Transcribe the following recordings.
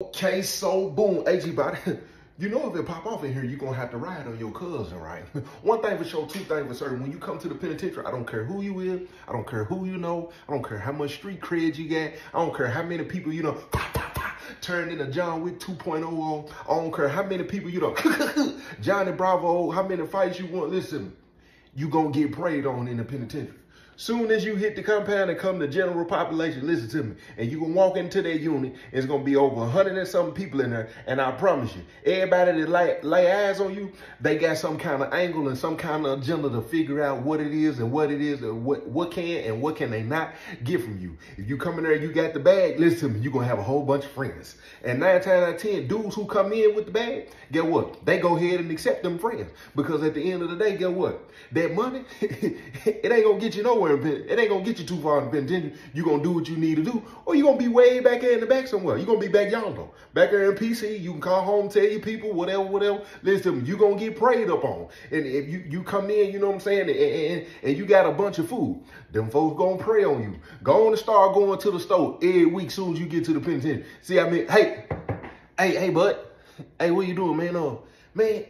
Okay, so boom, AG body. You know if it pop off in here, you're gonna have to ride on your cousin, right? One thing for sure, two things for certain. When you come to the penitentiary, I don't care who you is, I don't care who you know, I don't care how much street cred you got, I don't care how many people you know turned into John Wick 2.0 I don't care how many people you know Johnny Bravo, how many fights you want. Listen, you gonna get preyed on in the penitentiary. Soon as you hit the compound and come to general population, listen to me, and you can walk into that unit, it's gonna be over 100 and something people in there, and I promise you, everybody that lay, lay eyes on you, they got some kind of angle and some kind of agenda to figure out what it is and what it is and what, what can and what can they not get from you. If you come in there you got the bag, listen to me, you're gonna have a whole bunch of friends. And nine times out of 10, dudes who come in with the bag, get what? They go ahead and accept them friends. Because at the end of the day, get what? That money, it ain't gonna get you nowhere it ain't gonna get you too far in the penitentiary. You gonna do what you need to do, or you gonna be way back in the back somewhere. You gonna be back yonder, back there in PC. You can call home, tell your people, whatever, whatever. Listen, you gonna get preyed upon. And if you you come in, you know what I'm saying, and, and, and you got a bunch of food, them folks gonna prey on you. Go on and start going to the store every week soon as you get to the penitentiary. See, I mean, hey, hey, hey, bud, hey, what you doing, man? Uh, man,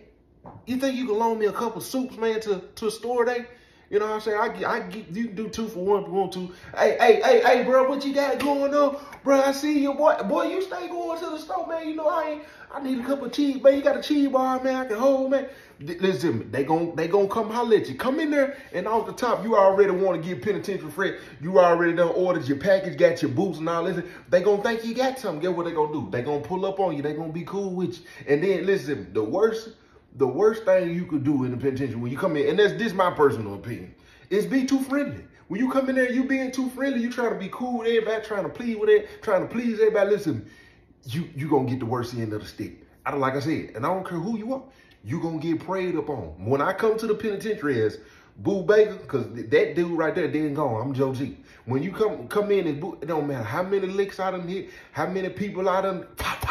you think you can loan me a couple soups, man, to to a store day? You know what I'm saying? I, I get, you do two for one if you want to. Hey, hey, hey, hey, bro, what you got going on? Bro, I see you, boy. Boy, you stay going to the store, man. You know, I ain't, I need a couple of cheese, man. You got a cheese bar, man, I can hold, man. Listen, they gon' they gon' come holler at you. Come in there and off the top, you already want to get penitentiary free. You already done ordered your package, got your boots and all this. They gonna think you got something. Get what they gonna do? They gonna pull up on you. They gonna be cool with you. And then listen, the worst the worst thing you could do in the penitentiary when you come in, and that's this my personal opinion, is be too friendly. When you come in there, you being too friendly, you trying to be cool with everybody, trying to please with it, trying to please everybody. Listen, you you gonna get the worst end of the stick. I don't like I said, and I don't care who you are, you gonna get preyed upon. When I come to the penitentiary as Boo Baker, because that dude right there, then gone. I'm Joe G. When you come come in and boo, it don't matter how many licks I done hit, how many people I done, pop,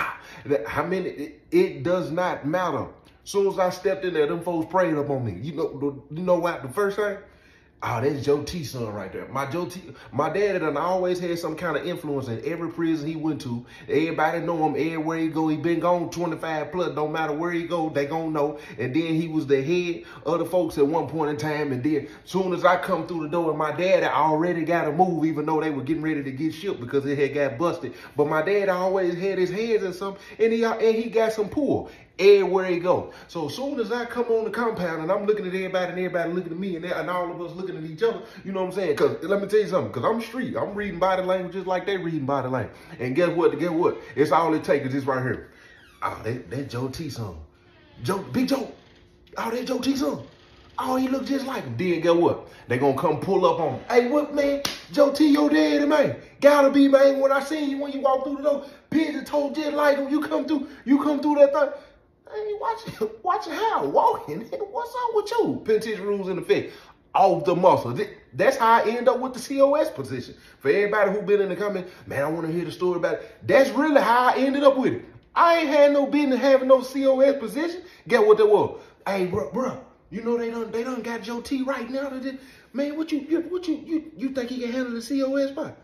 how many, it, it does not matter Soon as I stepped in there, them folks preyed up on me. You know, you know what? The first thing, oh, that's Joe T son right there. My Joe T, my dad done always had some kind of influence in every prison he went to. Everybody know him everywhere he go. He been gone 25 plus. Don't matter where he go, they gonna know. And then he was the head of the folks at one point in time. And then soon as I come through the door, my dad already got to move, even though they were getting ready to get shipped because it had got busted. But my dad always had his hands in something, and he and he got some pull everywhere he go. So as soon as I come on the compound and I'm looking at everybody and everybody looking at me and, and all of us looking at each other, you know what I'm saying? Because let me tell you something, because I'm street. I'm reading body language just like they reading body language. And guess what? Guess what? It's all it takes is this right here. Oh, that, that Joe T song. Joe, Big Joe. Oh, that Joe T song. Oh, he look just like him. Then get what? They gonna come pull up on him. Hey, what, man? Joe T, your daddy, man. Gotta be, man. When I seen you when you walk through the door, pigeon told just like him. You come through, you come through that thing. Hey, watch, watch how walking. What's up with you? Penitentiary rules in effect. Off the muscle. That's how I end up with the COS position. For everybody who been in the comment, man, I want to hear the story about it. That's really how I ended up with it. I ain't had no business having no COS position. Get what that was? Hey, bro, bro, you know they done they done got Joe T right now. Man, what you, you what you you you think he can handle the COS spot?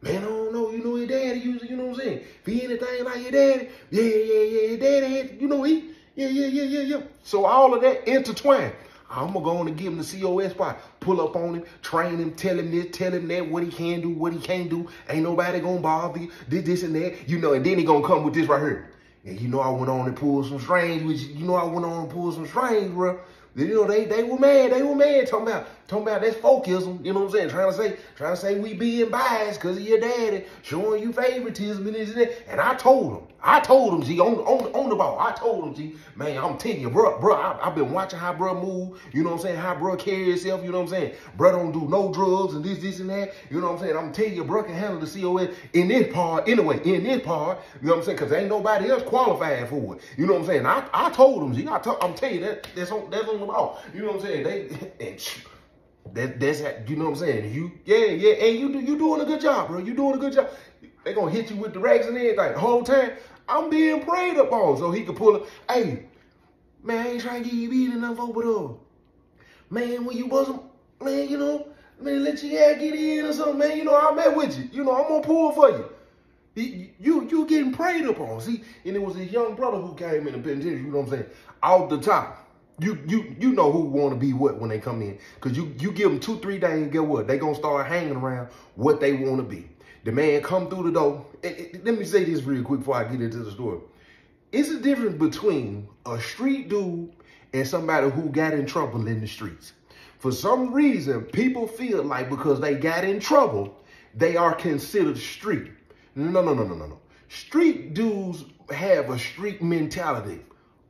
Man, I don't know. You know your daddy usually, you know what I'm saying? He anything like your daddy, yeah, yeah, yeah, your daddy, you know he, yeah, yeah, yeah, yeah, yeah. So all of that intertwined. I'm gonna go on and give him the COS spot. Pull up on him, train him, tell him this, tell him that, what he can do, what he can't do. Ain't nobody gonna bother you, this, this, and that. You know, and then he gonna come with this right here. And you know I went on and pulled some strings, which you know I went on and pulled some strings, bro. You know, they they were mad. They were mad talking about talking about that's folkism. You know what I'm saying? Trying to say trying to say we being biased because of your daddy showing you favoritism and this and that. And I told them, I told him, G, on on on the ball. I told him, G, man, I'm telling you, bro, bro, I, have been watching how bro move. You know what I'm saying? How bro carry himself. You know what I'm saying? Bro don't do no drugs and this this and that. You know what I'm saying? I'm telling you, bro can handle the COS in this part anyway. In this part, you know what I'm saying? Because ain't nobody else qualified for it. You know what I'm saying? I I told him, G, I told, I'm telling you that that's on that's on the ball. You know what I'm saying? They and that that's you know what I'm saying. You yeah yeah, and you do you doing a good job, bro. You doing a good job. They gonna hit you with the rags and everything the whole time. I'm being preyed upon so he could pull it. Hey, man, I ain't trying to get you beat enough over there. Man, when you wasn't, man, you know, man, let your ass get in or something, man. You know, I'm met with you. You know, I'm gonna pull for you. He, you you getting preyed upon. See, and it was his young brother who came in the penitentiary, you know what I'm saying? Out the top. You you you know who want to be what when they come in. Cause you you give them two, three days, and get what? They gonna start hanging around what they want to be. The man come through the door. let me say this real quick before I get into the story. It's a difference between a street dude and somebody who got in trouble in the streets. For some reason, people feel like because they got in trouble, they are considered street. No, no, no, no, no, no. Street dudes have a street mentality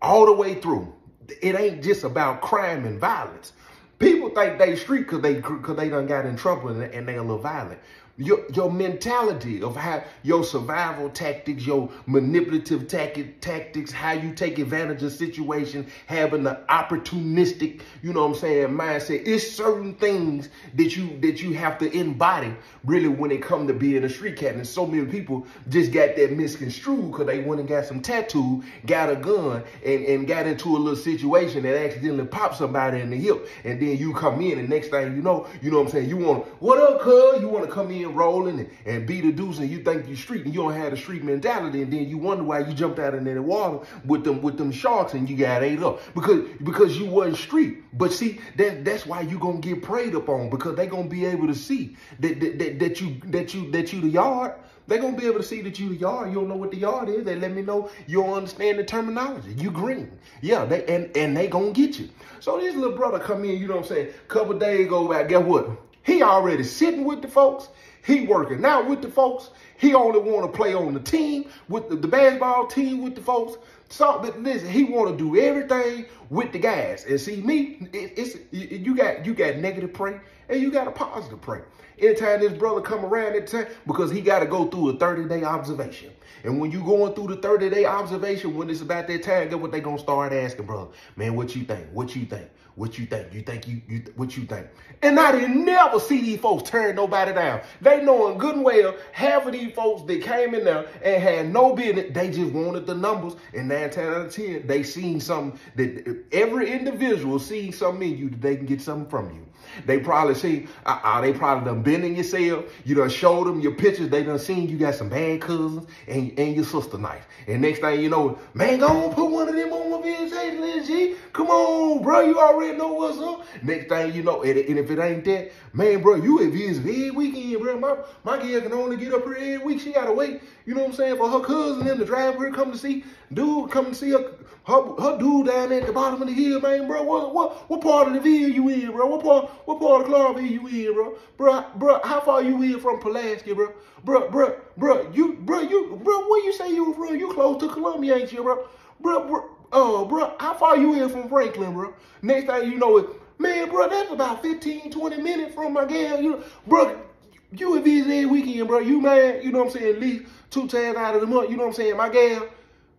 all the way through. It ain't just about crime and violence. People think they street because they cause they done got in trouble and, and they a little violent your your mentality of how your survival tactics, your manipulative tactic, tactics, how you take advantage of situation, having the opportunistic, you know what I'm saying, mindset. It's certain things that you that you have to embody really when it come to being a street cat. And so many people just got that misconstrued because they went and got some tattoo, got a gun, and, and got into a little situation that accidentally popped somebody in the hip. And then you come in and next thing you know, you know what I'm saying, you want, what up, cuz? You want to come in rolling and, and beat a deuce and you think you street and you don't have the street mentality and then you wonder why you jumped out in the water with them with them sharks and you got ate up because because you wasn't street. But see, that that's why you gonna get preyed upon because they gonna be able to see that that, that, that you that you that you the yard. They're gonna be able to see that you the yard. You don't know what the yard is. They let me know you don't understand the terminology. You green. Yeah, they and, and they gonna get you. So this little brother come in, you know what I'm saying, couple days go back, guess what? He already sitting with the folks. He working out with the folks. He only want to play on the team with the, the basketball team with the folks. So, but listen, he want to do everything with the guys. And see, me, it, it's you got you got negative prey and you got a positive prey. Anytime this brother come around that time, because he got to go through a 30-day observation. And when you going through the 30-day observation, when it's about that time, get what they gonna start asking, brother. Man, what you think? What you think? What you think? You think you, you what you think? And I didn't never see these folks turn nobody down. They knowing good and well, half of these folks that came in there and had no business, they just wanted the numbers. And nine times out of ten, they seen something that every individual seen something in you that they can get something from you. They probably see, uh, uh, they probably done been in yourself. You done showed them your pictures. They done seen you got some bad cousins and, and your sister knife. And next thing you know, man, go on, put one of them on my Lil G. Come on, bro, you already know what's up. Next thing you know, and, and if it ain't that, man, bro, you at visit every weekend, bro. My, my girl can only get up here every week. She gotta wait, you know what I'm saying, for her cousin and the driver come to see, dude, come to see her her, her dude down at the bottom of the hill, man, bro. What what what part of the ville you in, bro? What part what part of Clarksville you in, bro? Bro, bro, how far you in from Pulaski, bro? Bro, bro, bro, you, bro, you, bro, where you say you from? You close to Columbia, ain't you, bro? Bro, bro, oh, bro, how far you in from Franklin, bro? Next thing you know it, man, bro, that's about 15, 20 minutes from my gal. You, bro, you a visit every weekend, bro. You man, you know what I'm saying? At least two times out of the month, you know what I'm saying? My gal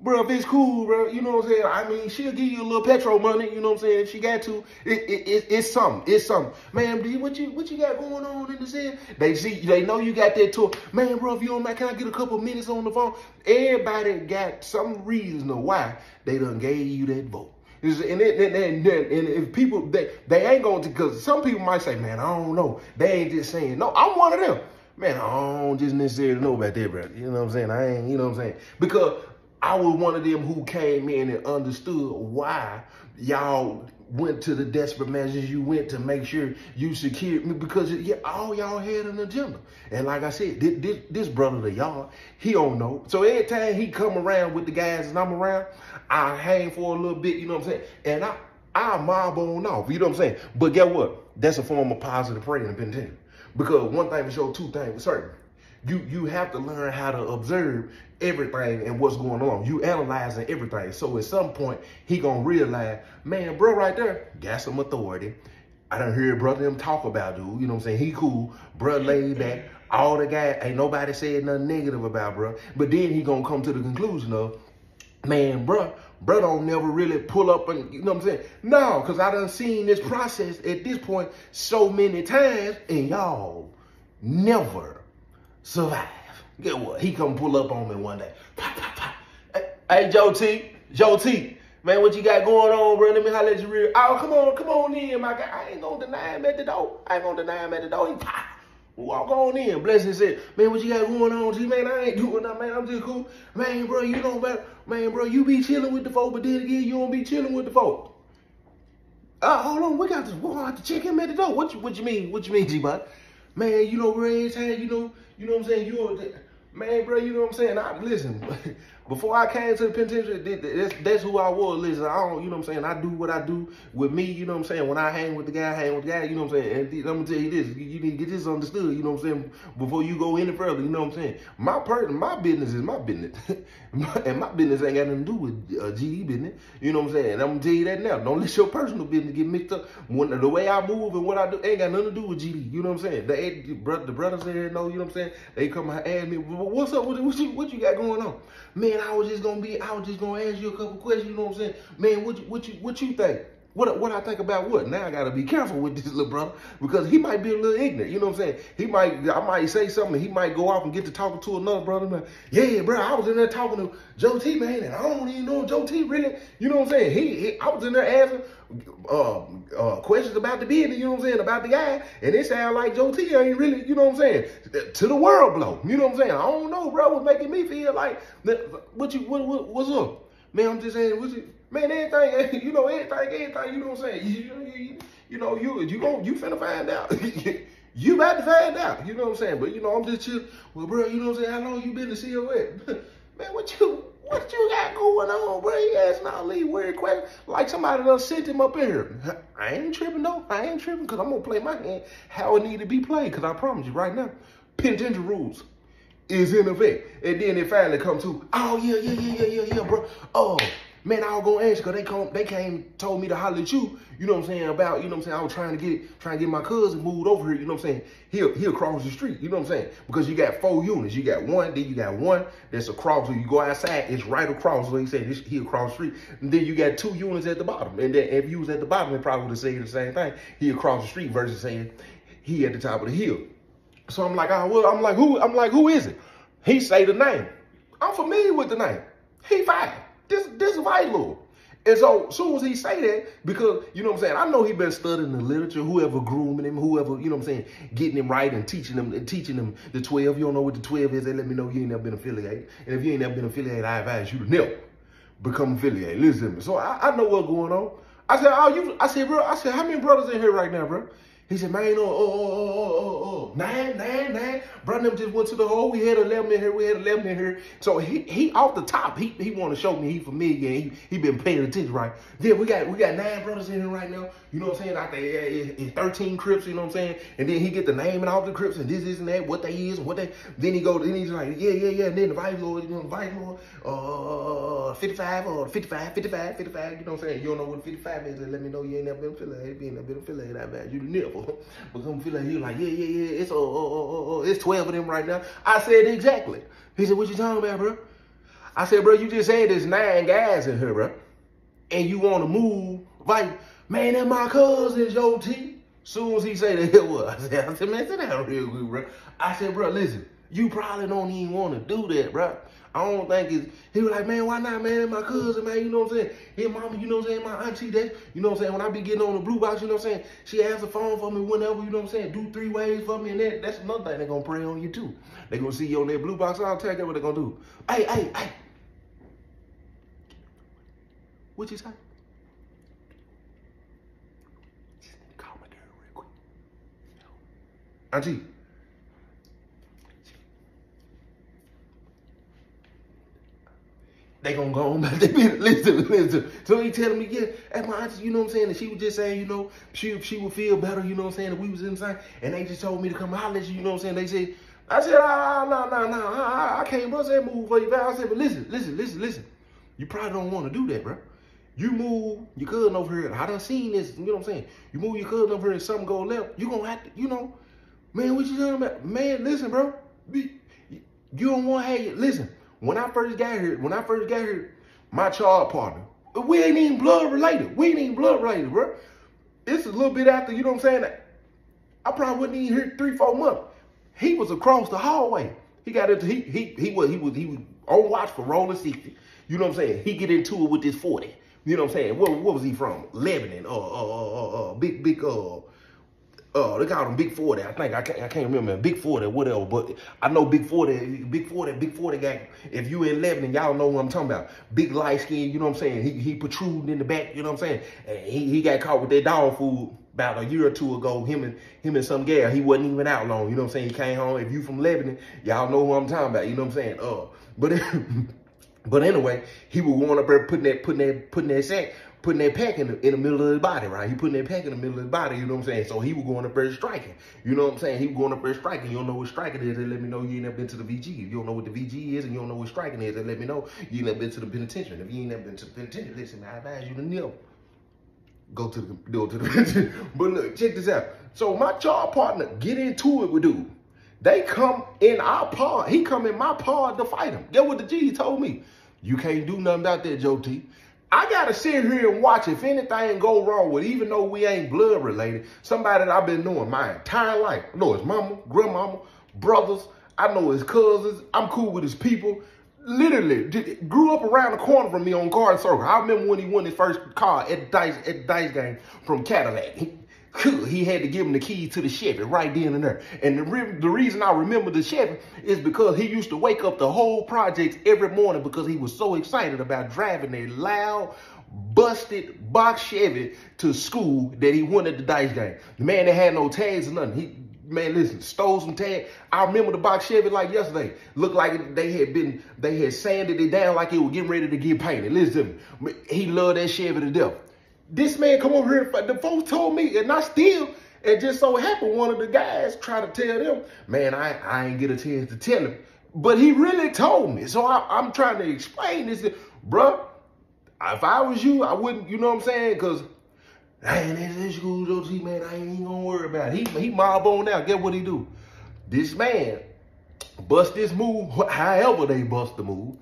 bro, if it's cool, bro, you know what I'm saying? I mean, she'll give you a little petrol money, you know what I'm saying? If she got to, it, it, it, it's something, it's something. Man, D, what you what you got going on in the city? They see, they know you got that tour. Man, bro, if you don't mind, can I get a couple minutes on the phone? Everybody got some reason why they done gave you that vote. And, and, and, and, if people, they, they ain't going to, because some people might say, man, I don't know. They ain't just saying, no, I'm one of them. Man, I don't just necessarily know about that, bro. You know what I'm saying? I ain't, you know what I'm saying? Because I was one of them who came in and understood why y'all went to the desperate measures you went to make sure you secured me because yeah, all y'all had an agenda. And like I said, this, this, this brother of y'all, he don't know. So every time he come around with the guys and I'm around, I hang for a little bit, you know what I'm saying? And I I mob on off, you know what I'm saying? But get what? That's a form of positive in the penitentiary. Because one thing for sure, two things for certain. You you have to learn how to observe everything and what's going on. You analyzing everything. So at some point, he gonna realize, man, bro, right there, got some authority. I don't hear brother them talk about dude. You know what I'm saying? He cool, bro laid back. All the guy, ain't nobody said nothing negative about bro. But then he gonna come to the conclusion of, man, bro, bro don't never really pull up and, you know what I'm saying? No, because I done seen this process at this point so many times and y'all never survive. Get what? He come pull up on me one day. Hey, Joe T. Joe T. Man, what you got going on, bro? Let me holler at you real. Oh, come on, come on in, my guy. I ain't gonna deny him at the door. I ain't gonna deny him at the door. He pop. Walk on in. Blessing said, man, what you got going on, G? Man, I ain't doing nothing, man. I'm just cool. Man, bro, you know better. Man, bro, you be chilling with the folk, but then again, you don't be chilling with the folk. Uh, hold on, we got to, we're gonna have to check him at the door. What you, what you mean? What you mean, G-Bot? Man, you know, every time, you know, you know what I'm saying? You're, man, bro, you know what I'm saying? I, listen, before I came to the penitentiary, that's, that's who I was. Listen, I don't, you know what I'm saying? I do what I do with me, you know what I'm saying? When I hang with the guy, I hang with the guy, you know what I'm saying? And I'm gonna tell you this, you need to get this understood, you know what I'm saying? Before you go any further, you know what I'm saying? My person, my business is my business. and my business ain't got nothing to do with uh, GD business, you know what I'm saying? And I'm gonna tell you that now. Don't let your personal business get mixed up. When the way I move and what I do ain't got nothing to do with GD, you know what I'm saying? The, the, the brothers here know, you know what I'm saying? They come and ask me, what's up, what, what, you, what you got going on? Man, I was just gonna be I was just gonna ask you a couple questions. You know what I'm saying? Man, what you what you what you think? What what I think about what? Now I gotta be careful with this little brother because he might be a little ignorant. You know what I'm saying? He might I might say something. He might go off and get to talking to another brother. Man, yeah, bro, I was in there talking to Joe T, man, and I don't even know Joe T really. You know what I'm saying? He, he I was in there asking uh, uh, questions about the business. You know what I'm saying? About the guy, and it sound like Joe T ain't really. You know what I'm saying? To the world blow. You know what I'm saying? I don't know, bro. Was making me feel like what you what, what what's up? Man, I'm just saying, what's it? Man, anything, you know, anything, anything, you know what I'm saying? You, you, you know, you you gon' you finna find out. you about to find out. You know what I'm saying? But you know, I'm just chill. Well, bro, you know what I'm saying? How long you been to COS? Man, what you what you got going on, bro? He asking all these weird questions. Like somebody done sent him up here. I ain't tripping, though. I ain't tripping because I'm going to play my hand how it need to be played. Because I promise you right now, penitentiary rules is in effect. And then it finally come to, oh, yeah, yeah, yeah, yeah, yeah, yeah, bro. Oh, Man, I was gonna ask because they come, they came, told me to holler at you, you know what I'm saying, about, you know what I'm saying, I was trying to get trying to get my cousin moved over here, you know what I'm saying? He'll he'll cross the street, you know what I'm saying? Because you got four units. You got one, then you got one that's across. So you go outside, it's right across. So he said he'll cross the street. And then you got two units at the bottom. And then if you was at the bottom, it probably would have said the same thing. He'll cross the street versus saying he at the top of the hill. So I'm like, oh well, I'm like, who I'm like, who is it? He say the name. I'm familiar with the name. He fine. This this vital. And so as soon as he say that, because, you know what I'm saying, I know he been studying the literature, whoever grooming him, whoever, you know what I'm saying, getting him right and teaching him and teaching him the 12. You don't know what the 12 is, they let me know you ain't never been affiliated. And if you ain't never been affiliated, I advise you to never become affiliated. Listen to me. So I, I know what's going on. I said, oh, you, I said, bro, I said, how many brothers in here right now, bro? He said, man, oh, oh, oh, oh, oh, oh, nine, nine, nine. Brother just went to the hole. We had 11 in here. We had 11 in here. So he, he off the top, he, he want to show me he familiar. He, he been paying attention, right? Then we got, we got nine brothers in here right now. You know what I'm saying? Out there, in 13 Crips, you know what I'm saying? And then he get the name and all the Crips and this, this, and that, what they is what they, then he go, then he's like, yeah, yeah, yeah. And then the Vice Lord, you know, the Vice Lord, uh, 55 or 55, 55, 55, you know what I'm saying? You don't know what 55 is, let me know you ain't never been affiliated, being never been affiliated, I bet you never. But gonna feel like he like, yeah, yeah, yeah, it's oh, oh, oh, oh, it's 12 of them right now. I said exactly. He said, what you talking about, bro? I said, bro, you just said there's nine guys in here, bro. And you want to move, like, man, that my cousin, Joe T. Soon as he say that, it was. I said, I said, man, sit down real good, bro. I said, bro, listen, you probably don't even want to do that, bro. I don't think it's, he was like, man, why not, man? My cousin, man, you know what I'm saying? His mama, you know what I'm saying? My auntie, that, you know what I'm saying? When I be getting on the blue box, you know what I'm saying? She has a phone for me whenever, you know what I'm saying? Do three ways for me, and that, that's another thing they're going to prey on you, too. they going to see you on that blue box. I'll tell you what they're going to do. Hey, hey, hey. What you say? Call my girl real quick. Auntie. they gonna go on back to listen, listen. So he telling me, yeah, at my auntie, you know what I'm saying? And she was just saying, you know, she she would feel better, you know what I'm saying, if we was inside. And they just told me to come holler you, you know what I'm saying? They said, I said, ah, no, no, no, I, I can't bust that move for you, man. I said, but listen, listen, listen, listen. You probably don't want to do that, bro. You move your cousin over here. I done seen this, you know what I'm saying? You move your cousin over here and something go left, you gonna have to, you know, man, what you talking about? Man, listen, bro. You don't want to have you, listen. When I first got here, when I first got here, my child partner, we ain't even blood related. We ain't even blood related, bro. It's a little bit after, you know what I'm saying? I probably wasn't even here three, four months. He was across the hallway. He got into he he he was he was he was on watch for rolling 60. You know what I'm saying? He get into it with this 40. You know what I'm saying? What, what was he from? Lebanon. Uh, uh, uh, uh, uh big, big, uh, uh, they called him Big 40. I think I can't, I can't remember Big 40 or whatever, but I know Big 40, Big 40, Big 40 guy. If you in Lebanon, y'all know what I'm talking about. Big light skin, you know what I'm saying? He he protruding in the back, you know what I'm saying? And he, he got caught with that dog food about a year or two ago. Him and him and some gal, he wasn't even out long, you know what I'm saying? He came home. If you from Lebanon, y'all know what I'm talking about, you know what I'm saying? Uh, but but anyway, he was going up there putting that putting that putting that sack putting that pack in the, in the middle of his body, right? He putting that pack in the middle of his body, you know what I'm saying? So he was going up there striking. You know what I'm saying? He was going up there striking. You don't know what striking is, they let me know you ain't never been to the VG. If you don't know what the VG is and you don't know what striking is, they let me know you ain't never been to the penitentiary. If you ain't never been to the penitentiary, listen, I advise you to kneel. Go to the go to the penitentiary. but look, check this out. So my job partner get into it with dude. They come in our pod. He come in my pod to fight him. Get what the G told me. You can't do nothing about that, Joe T. I gotta sit here and watch if anything go wrong with, even though we ain't blood related, somebody that I've been knowing my entire life. I know his mama, grandmama, brothers. I know his cousins. I'm cool with his people. Literally, grew up around the corner from me on Garden Circle. I remember when he won his first car at dice at dice game from Cadillac. he had to give him the key to the Chevy right then and there. And the, re the reason I remember the Chevy is because he used to wake up the whole projects every morning because he was so excited about driving a loud, busted box Chevy to school that he won at the dice game. The man that had no tags or nothing. He man, listen, stole some tag. I remember the box Chevy like yesterday. Looked like they had been, they had sanded it down like it was getting ready to get painted. Listen, he loved that Chevy to death. This man come over here, the folks told me, and I still, it just so happened one of the guys tried to tell them, man, I, I ain't get a chance to tell him. But he really told me. So I, am trying to explain this. Bruh, if I was you, I wouldn't, you know what I'm saying? Because, man, this school OT, man, I ain't gonna worry about it. He, he mob on now. Get what he do? This man bust this move, however they bust the move.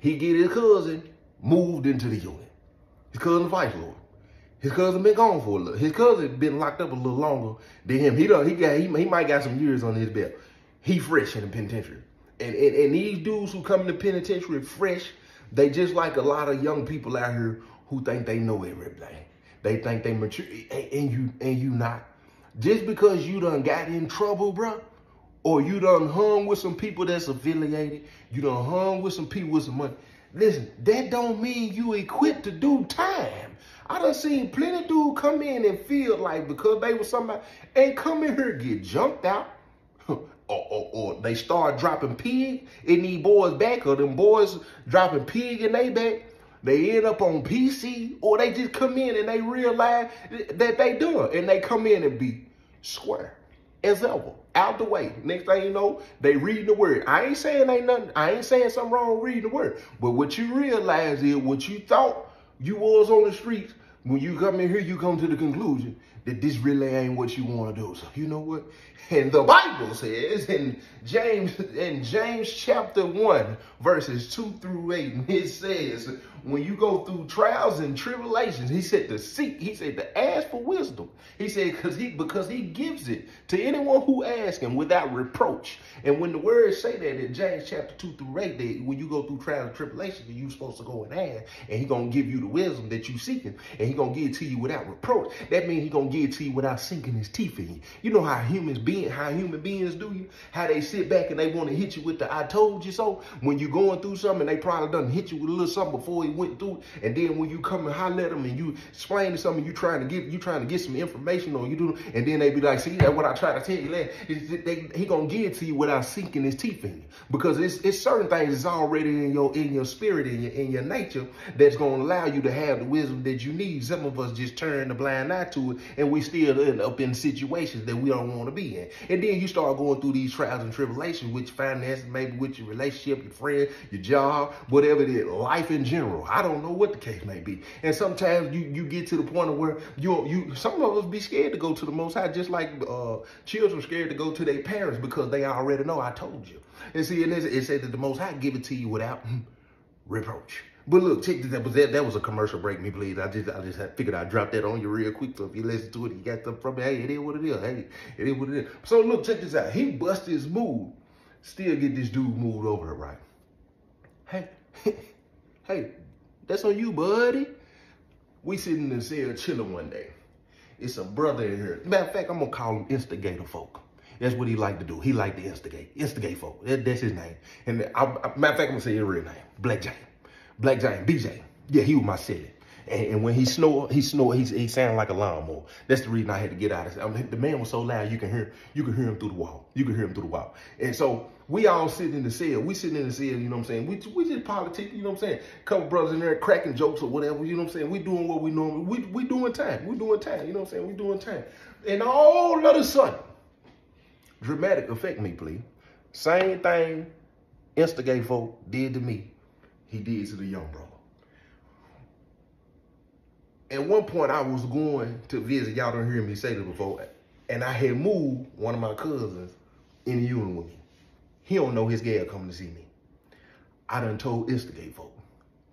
He get his cousin moved into the unit. His cousin vice lord. His cousin been gone for a little. His cousin been locked up a little longer than him. He done, he got he, he might got some years on his belt. He fresh in the penitentiary. And, and and these dudes who come the penitentiary fresh, they just like a lot of young people out here who think they know everything. They think they mature and, and you and you not. Just because you done got in trouble, bro, or you done hung with some people that's affiliated, you done hung with some people with some money. Listen, that don't mean you equipped to do time. I done seen plenty dude come in and feel like because they was somebody and come in here get jumped out. or, or, or, they start dropping pig in these boys' back, or them boys dropping pig in their back. They end up on PC, or they just come in and they realize that they done, and they come in and be square as ever, out the way. Next thing you know, they reading the word. I ain't saying ain't nothing. I ain't saying something wrong reading the word, but what you realize is what you thought you was on the streets, when you come in here, you come to the conclusion that this really ain't what you want to do. So you know what? And the Bible says in James, in James chapter 1, verses 2 through 8, it says, when you go through trials and tribulations, he said to seek, he said to ask for wisdom. He said, because he because he gives it to anyone who asks him without reproach. And when the words say that in James chapter 2 through 8, that when you go through trials and tribulations, you're supposed to go and ask, and he gonna give you the wisdom that you seeking, and he gonna give it to you without reproach. That means he gonna give it to you without sinking his teeth in you. You know how humans being how human beings do you? How they sit back and they want to hit you with the I told you so. When you're going through something, they probably done hit you with a little something before he went through. And then when you come and holler at them and you explain to something, you trying to get you trying to get some information on you do, and then they be like, see, that what I try to tell you. That they, he gonna give it to you without sinking his teeth in you, because it's, it's certain things that's already in your in your spirit in your in your nature that's gonna allow you to have the wisdom that you need. Some of us just turn the blind eye to it, and we still end up in situations that we don't want to be in. And then you start going through these trials and tribulations with your finances, maybe with your relationship, your friend, your job, whatever it is, life in general. I don't know what the case may be. And sometimes you you get to the point of where you you some of us be scared to go to the most high, just like uh, children scared to go to their parents because they already know I told you. And see, and it said that the most high give it to you without reproach. But look, check this out. Was that, that was a commercial break, me please. I just I just had, figured I'd drop that on you real quick. So if you listen to it, you got something from it. Hey, it is what it is. Hey, it is what it is. So look, check this out. He bust his move. Still get this dude moved over right. Hey, hey, that's on you, buddy. We sitting in the cell chilling one day. It's a brother in here. Matter of fact, I'm gonna call him Instigator Folk. That's what he like to do. He like to instigate. Instigate folk. That, that's his name. And I, I, matter of fact, I'm gonna say his real name. Black Giant. Black Giant. BJ. Yeah, he was my city. And, and when he snore, he snore. He, he sound like a lawnmower. That's the reason I had to get out of. I mean, the man was so loud, you can hear you can hear him through the wall. You can hear him through the wall. And so we all sitting in the cell. We sitting in the cell, you know what I'm saying? We we just politic, you know what I'm saying? Couple brothers in there cracking jokes or whatever, you know what I'm saying? We doing what we normally we we doing time. We doing time, you know what I'm saying? We doing time. And all of a sudden, dramatic affect me, please. Same thing instigate folk did to me, he did to the young brother. At one point, I was going to visit. Y'all don't hear me say this before. And I had moved one of my cousins in the unit with me. He don't know his gal coming to see me. I done told instigate folk.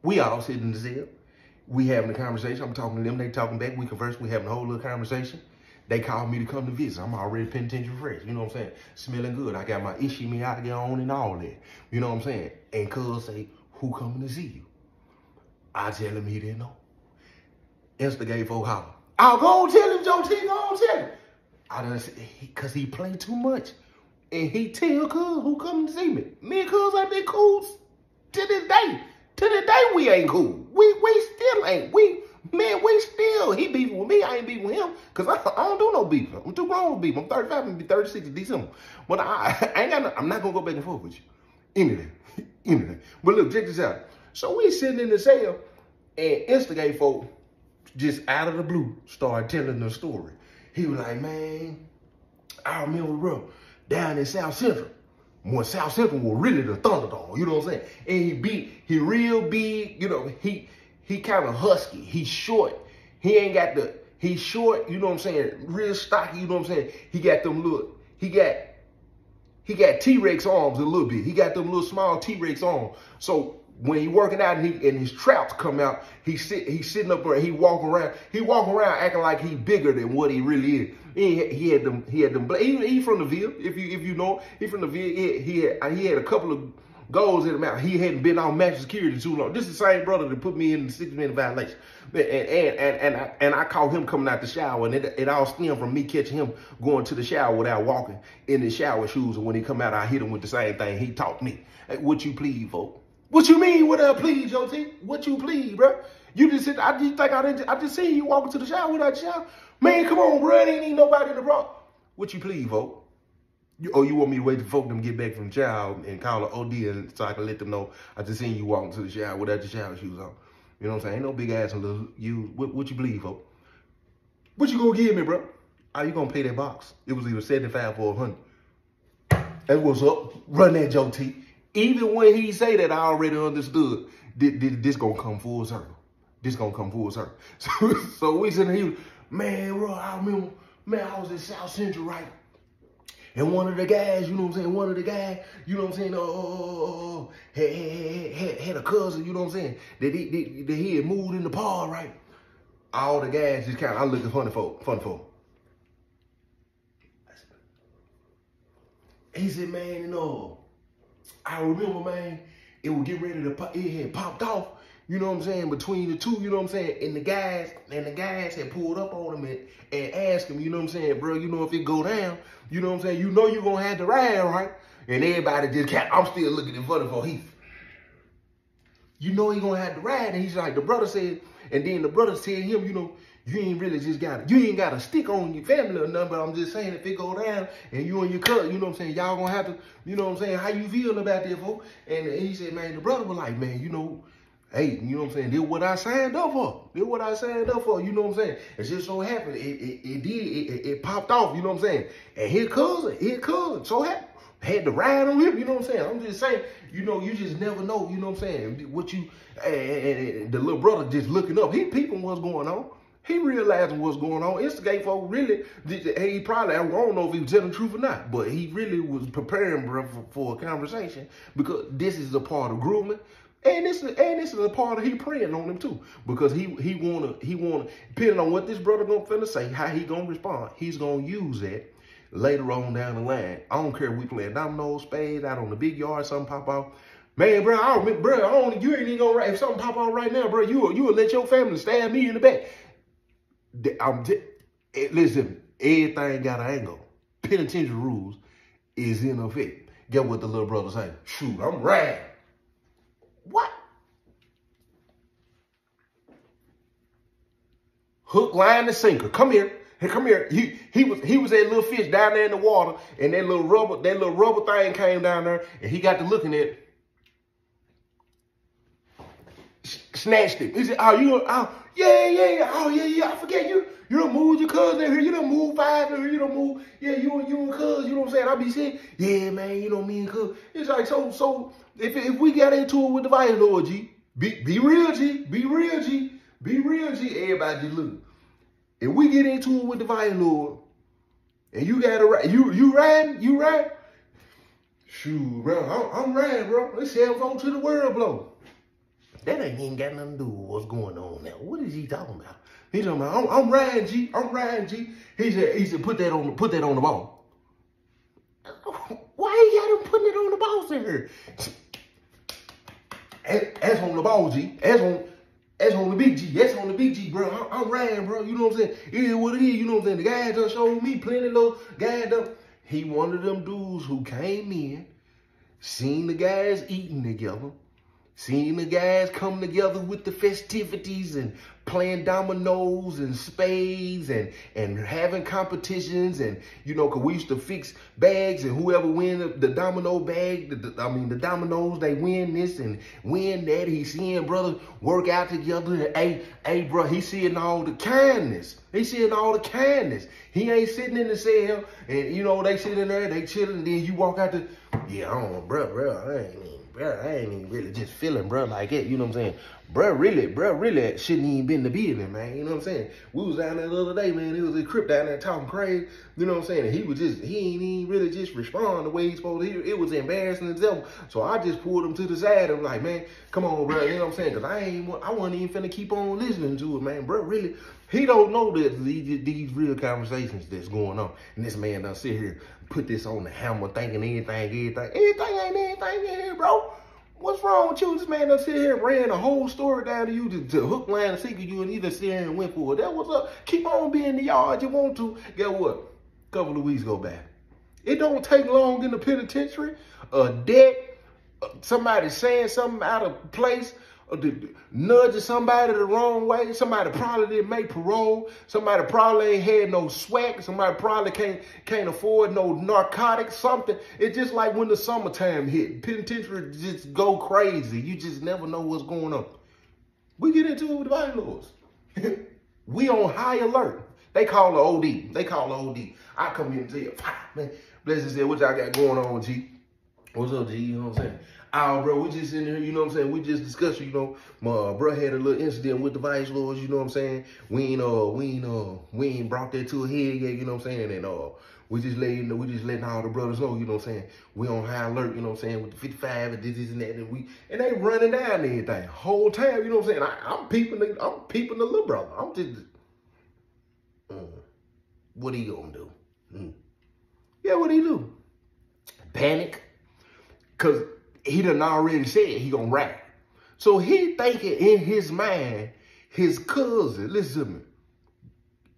We all sitting in the cell. We having a conversation. I'm talking to them. They talking back. We converse. We having a whole little conversation. They called me to come to visit. I'm already penitentiary fresh. You know what I'm saying? Smelling good. I got my issue me out on and all that. You know what I'm saying? And cuz say, who coming to see you? I tell him he didn't know. Instigate for holler. I'll go tell him, Joe T, go tell him. I done said, cause he played too much. And he tell cuz who come to see me. Me and cuz ain't been cool to this day. To this day we ain't cool. We we still ain't. We Man, we still, he beefing with me. I ain't beefing with him because I, I, don't do no beef. I'm too grown to beef. I'm 35, I'm going to be 36 in December. But I, I ain't got no, I'm not going to go back and forth with you. Anything. Anything. But look, check this out. So we sitting in the cell and instigate folk just out of the blue started telling the story. He was like, man, I remember, bro, down in South Central, when South Central was really the Thunderdome, you know what I'm saying? And he beat, he real big, you know, he he kind of husky. He's short. He ain't got the, he's short, you know what I'm saying? Real stocky, you know what I'm saying? He got them look, he got, he got T-Rex arms a little bit. He got them little small T-Rex arms. So when he working out and, he, and his traps come out, he sit, he's sitting up there, he walking around, he walking around acting like he bigger than what he really is. He, he had them, he had them, he, he from the Ville, if you if you know, he from the Ville. He, he had, he had a couple of goals in the mouth. He hadn't been on maximum security too long. This is the same brother that put me in the six minute violation. And and and and I, and I caught him coming out the shower, and it, it all stemmed from me catching him going to the shower without walking in the shower shoes. And when he come out, I hit him with the same thing he taught me. Hey, what you plead for? What you mean? What I plead, Joe What you plead, bro? You just said I just think I didn't. I just seen you walking to the shower without shower. Man, come on, bro. It ain't even nobody in the bro. What you plead, vote? You, oh, you want me to wait for them get back from chow and call an OD and so I can let them know I just seen you walking to the shower without your shower shoes on. You know what I'm saying? Ain't no big ass little you. What, what you believe, folks? What you gonna give me, bro? How you gonna pay that box? It was either 75 or 100. That's what's up. Run that, Joe T. Even when he say that, I already understood. This, this, this gonna come full circle. This gonna come full circle. So, so we sitting here, man, bro, I remember, man, I was in South Central, right? And one of the guys, you know what I'm saying? One of the guys, you know what I'm saying? Oh, oh, oh, oh had, had, had, had a cousin, you know what I'm saying? That he, that, he had moved in the park, right? All the guys just kind of, I at funny for, funny for. He said, man, you know, I remember, man, it would get ready to pop, it had popped off you know what I'm saying, between the two, you know what I'm saying? And the guys, and the guys had pulled up on him and, and asked him, you know what I'm saying, bro, you know, if it go down, you know what I'm saying, you know you're going to have to ride, right? And everybody just kept, I'm still looking at for Heath. You know he going to have to ride. And he's like, the brother said, and then the brother said him, you know, you ain't really just got you ain't got to stick on your family or nothing, but I'm just saying if it go down and you and your cousin, you know what I'm saying, y'all gonna have to, you know what I'm saying, how you feel about that, folks? And he said, man, the brother was like, man, you know, hey, you know what I'm saying? Did what I signed up for. Did what I signed up for. You know what I'm saying? It just so happened. It, it, it did. It, it, popped off. You know what I'm saying? And here cousin, here cousin. So happened. Had to ride on him. You know what I'm saying? I'm just saying. You know, you just never know. You know what I'm saying? What you and, and the little brother just looking up. He peeping what's going on. He realizing what's going on. Instigate folk really, he probably, I don't know if he was telling the truth or not, but he really was preparing for, for a conversation because this is a part of grooming. And this and this is a part of he preying on him too. Because he he wanna he wanna depending on what this brother gonna finna say, how he gonna respond, he's gonna use that later on down the line. I don't care if we play dominoes, spades, out on the big yard, something pop off. Man, bro, I don't, bro, I don't, you ain't even gonna, if something pop out right now, bro, you you will let your family stab me in the back. I'm, eh, listen, everything got an angle. Penitentiary rules is in effect. Get what the little brother saying? Shoot, I'm rad. What? Hook, line, and sinker. Come here. Hey, come here. He he was he was that little fish down there in the water, and that little rubber that little rubber thing came down there, and he got to looking at it. Snatched it. He said, "Oh, you? Oh, yeah, yeah, yeah. Oh, yeah, yeah. I forget you. You don't move your cousin here. You don't move five here. You don't move. Yeah, you you and cuz. You know what I'm saying? I be saying, yeah, man. You know me and cuz. It's like so. So if if we got into it with the vice lord, G, be be real, G. Be real, G. Be real, G. Everybody just look. If we get into it with the vice lord, and you got to you you riding, you ride. Shoot, bro, I'm, I'm riding, bro. Let's have on to the world blow. That ain't even got nothing to do with what's going on now. What is he talking about? He talking about I'm, I'm riding, G. I'm riding, G. He said he said put that on put that on the ball. Why you got him putting it on the balls in here? As on the ball, G. As on that's on the big G. That's on the big G, bro. I'm, I'm riding, bro. You know what I'm saying? It is what it is. You know what I'm saying? The guy just showed me plenty little guy done. He one of them dudes who came in, seen the guys eating together, Seeing the guys come together with the festivities and playing dominoes and spades and, and having competitions and, you know, because we used to fix bags and whoever win the, the domino bag, the, the, I mean, the dominoes, they win this and win that. He's seeing brothers work out together. And, hey, hey, bro, he seeing all the kindness. He seeing all the kindness. He ain't sitting in the cell and, you know, they sitting there, they chilling, and then you walk out the, yeah, I don't know, bro, bro, I ain't bro, I ain't even really just feeling, bro, like it. You know what I'm saying? Bro, really, bro, really shouldn't even been the building, man. You know what I'm saying? We was down there the other day, man. It was a crip down there talking crazy. You know what I'm saying? And he was just, he ain't even really just respond the way he's supposed to. It was embarrassing himself. So I just pulled him to the side. I'm like, man, come on, bro. You know what I'm saying? Because I ain't, I wasn't even finna keep on listening to it, man. Bro, really, he don't know that these, these real conversations that's going on. And this man done sit here, put this on the hammer, thinking anything, anything. Anything ain't anything in here, bro. What's wrong with you? This man done sit here ran a whole story down to you to, to hook, line, and sinker you and either sit here and went for it. That was up. Keep on being in the yard you want to. Get what? A couple of weeks go back. It don't take long in the penitentiary. A debt, somebody saying something out of place, nudging somebody the wrong way. Somebody probably didn't make parole. Somebody probably ain't had no swag. Somebody probably can't can't afford no narcotics, something. It's just like when the summertime hit. Penitentiary just go crazy. You just never know what's going on. We get into it with the we on high alert. They call the OD. They call the OD. I come in and tell you, man, bless say what y'all got going on, G. What's up, G? You know what I'm saying? Oh, bro, we just in here, you know what I'm saying? We just discussed, you know, my bro had a little incident with the vice lords, you know what I'm saying? We ain't, uh, we ain't, uh, we ain't brought that to a head yet, you know what I'm saying? And, uh, we just letting, we just letting all the brothers know, you know what I'm saying? We on high alert, you know what I'm saying? With the 55 and this, this and that, and we, and they running down everything, whole time, you know what I'm saying? I, am peeping, the, I'm peeping the little brother. I'm just, mm, what he gonna do? Mm. Yeah, what do he do? Panic? Cause he done already said he gonna rap. So he thinking in his mind, his cousin, listen to me,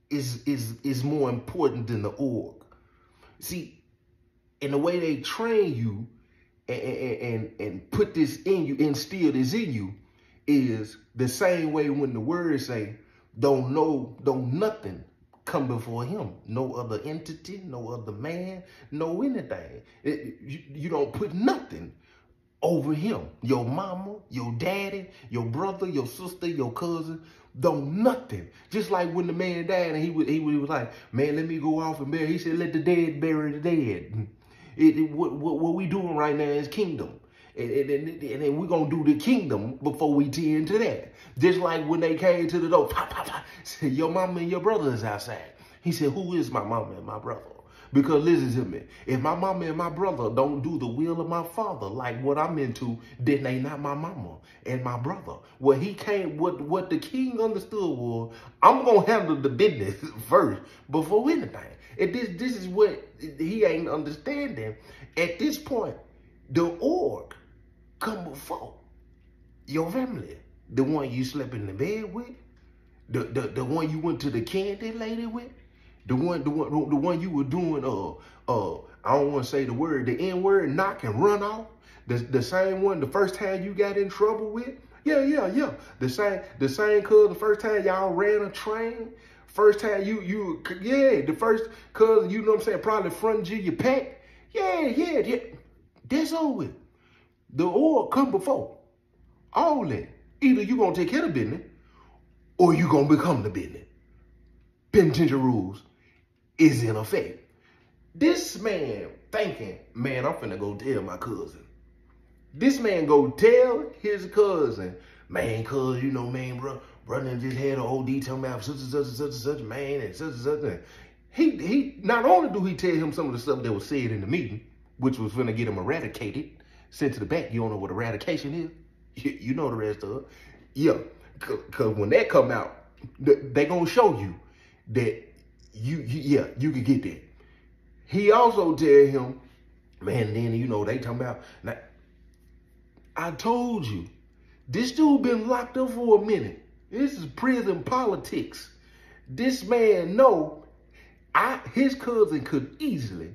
is, is, is more important than the org. See, in the way they train you and, and, and put this in you, instill this in you, is the same way when the words say, don't know, don't nothing come before him. No other entity, no other man, no anything. It, you, you don't put nothing over him. Your mama, your daddy, your brother, your sister, your cousin, don't nothing. Just like when the man died and he was, he was like, man, let me go off and bury. He said, let the dead bury the dead. It, it, what, what, we doing right now is kingdom. And, and, and, and we're going to do the kingdom before we tend to that. Just like when they came to the door, pop, pop, pop, said, your mama and your brother is outside. He said, who is my mama and my brother? Because listen to me, if my mama and my brother don't do the will of my father, like what I'm into, then they not my mama and my brother. What he came, what what the king understood was, I'm gonna handle the business first before anything. And this this is what he ain't understanding. At this point, the org come before your family, the one you slept in the bed with, the the, the one you went to the candy lady with the one, the one, the one you were doing, uh, uh, I don't want to say the word, the N word, knock and run off. The, the same one the first time you got in trouble with. Yeah, yeah, yeah. The same, the same cuz the first time y'all ran a train. First time you, you, yeah, the first cuz, you know what I'm saying, probably front you your pack. Yeah, yeah, yeah. That's over with. The oil come before. All that. Either you gonna take care of business or you gonna become the business. Penitentiary rules is in effect. This man thinking, man, I'm finna go tell my cousin. This man go tell his cousin, man, cuz, you know, man, bro, brother just had an OD talking about such and such and such and such, man, and such and such. And he, he, not only do he tell him some of the stuff that was said in the meeting, which was gonna get him eradicated, sent to the back. You don't know what eradication is? You, you know the rest of it. Yeah, because when that come out, they gonna show you that you, you yeah, you can get that. He also tell him, man, then you know they talking about now, I told you, this dude been locked up for a minute. This is prison politics. This man know I his cousin could easily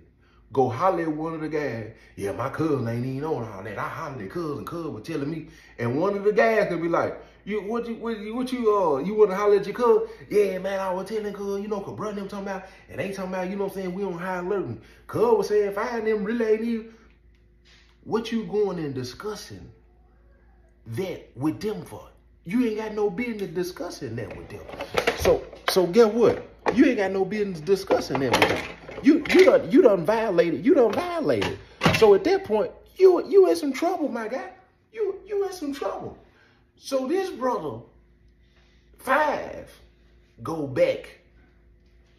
go holler at one of the guys. Yeah, my cousin ain't even on all that. I hollered at cousin. Cousin was telling me. And one of the guys could be like, you what you what you, what you uh you want to holler at your cousin? Yeah, man, I was telling cuz, you know, cause brother them talking about, and they talking about, you know what I'm saying, we on high alert. And cuz was saying, find them relay you. What you going and discussing that with them for? You ain't got no business discussing that with them. So so get what? You ain't got no business discussing that with them. You you done you done violated. You done violated. So at that point, you you in some trouble, my guy. You you in some trouble. So this brother, five, go back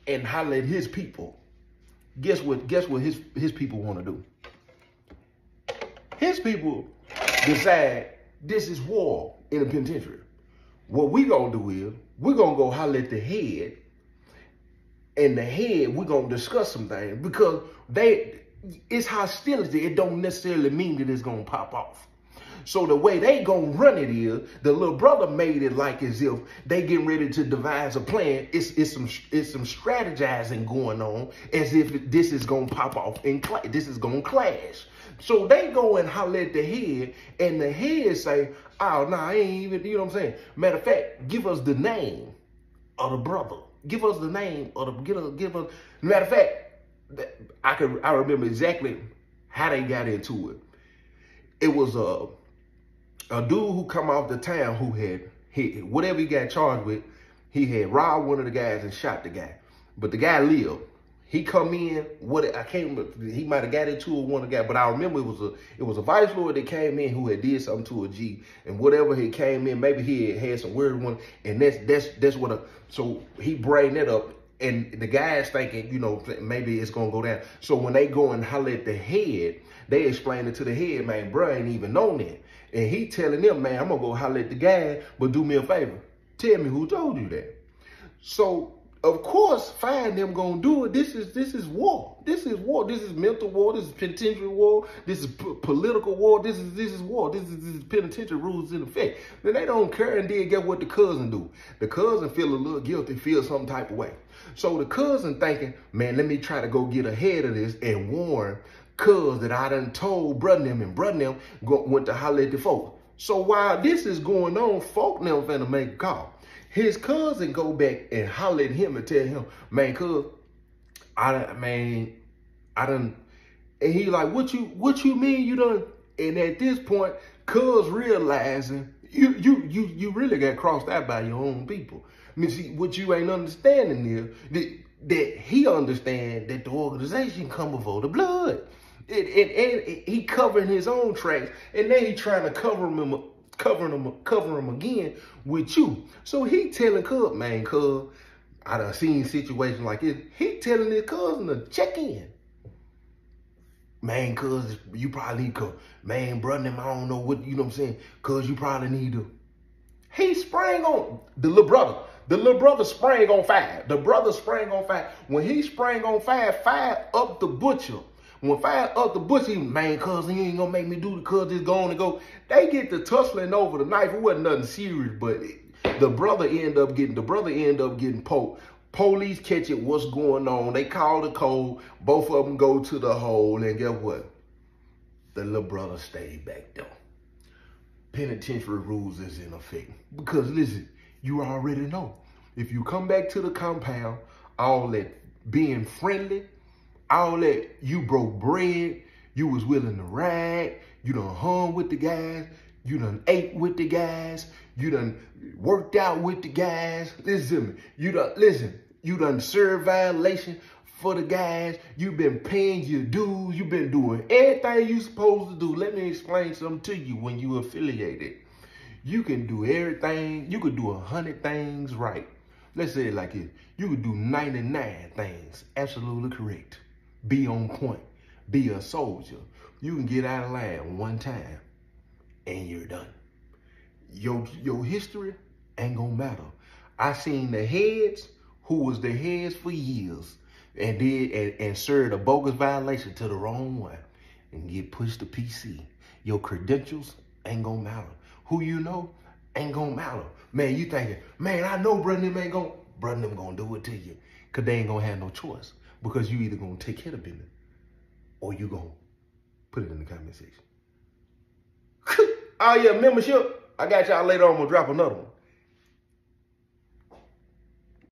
and holler at his people. Guess what? Guess what his his people want to do? His people decide this is war in the penitentiary. What we gonna do is we're gonna go holler at the head and the head, we're gonna discuss some things because they it's hostility. It don't necessarily mean that it's gonna pop off. So the way they gonna run it is the little brother made it like as if they getting ready to devise a plan. It's it's some it's some strategizing going on as if this is gonna pop off and this is gonna clash. So they go and holler at the head, and the head say, "Oh, nah, I ain't even." You know what I'm saying? Matter of fact, give us the name of the brother. Give us the name of the give us give us. Matter of fact, I can I remember exactly how they got into it. It was a a dude who come off the town who had hit whatever he got charged with. He had robbed one of the guys and shot the guy, but the guy lived. He come in, what I can't remember, he might have got into it one of the guys, but I remember it was a it was a vice lord that came in who had did something to a G. And whatever he came in, maybe he had, had some weird one. And that's that's that's what a so he bring it up and the guy's thinking, you know, maybe it's gonna go down. So when they go and holler at the head, they explain it to the head, man, bro ain't even known that. And he telling them, man, I'm gonna go holler at the guy, but do me a favor. Tell me who told you that. So of course, fine them gonna do it. This is this is war. This is war. This is mental war. This is penitentiary war. This is political war. This is this is war. This is, this is penitentiary rules in effect. Then they don't care and then get what the cousin do. The cousin feel a little guilty, feel some type of way. So the cousin thinking, man, let me try to go get ahead of this and warn cuz that I done told brother them and brother them go, went to holler at the folks. So while this is going on, folk them finna make a call. His cousin go back and holler at him and tell him, man, cuz, I man, I done, and he like, what you, what you mean you done? And at this point, cuz realizing you, you, you, you really got crossed out by your own people. I mean, see, what you ain't understanding is that, that he understand that the organization come before the blood. And, and, and, he covering his own tracks, and then he trying to cover him covering him, cover him again with you. So he telling Cub, man, Cub, I done seen situations like this. He telling his cousin to check in. Man, cuz you probably need to, man, brother, I don't know what, you know what I'm saying? Cuz you probably need to. He sprang on the little brother. The little brother sprang on five. The brother sprang on five. When he sprang on five, five up the butcher when five up the bush, he man, cousin, you ain't gonna make me do the cuz it's going to go. They get the tussling over the knife. It wasn't nothing serious, but the brother end up getting the brother end up getting poked Police catch it, what's going on? They call the code. Both of them go to the hole, and guess what? The little brother stayed back there. Penitentiary rules is in effect. Because listen, you already know. If you come back to the compound, all that being friendly, all that you broke bread, you was willing to ride, you done hung with the guys, you done ate with the guys, you done worked out with the guys. Listen. You done listen, you done served violation for the guys. You've been paying your dues. You've been doing everything you supposed to do. Let me explain something to you when you affiliated. You can do everything. You could do a hundred things right. Let's say it like this. You could do 99 things absolutely correct. Be on point. Be a soldier. You can get out of line one time and you're done. Your, your history ain't gonna matter. I seen the heads who was the heads for years and did and, and served a bogus violation to the wrong one and get pushed to PC. Your credentials ain't gonna matter. Who you know ain't gonna matter. Man, you thinking, man, I know them ain't gonna, them gonna do it to you. Cause they ain't gonna have no choice. Because you either gonna take care of business or you gonna put it in the comment section. oh yeah, membership. I got y'all later on. I'm gonna drop another one.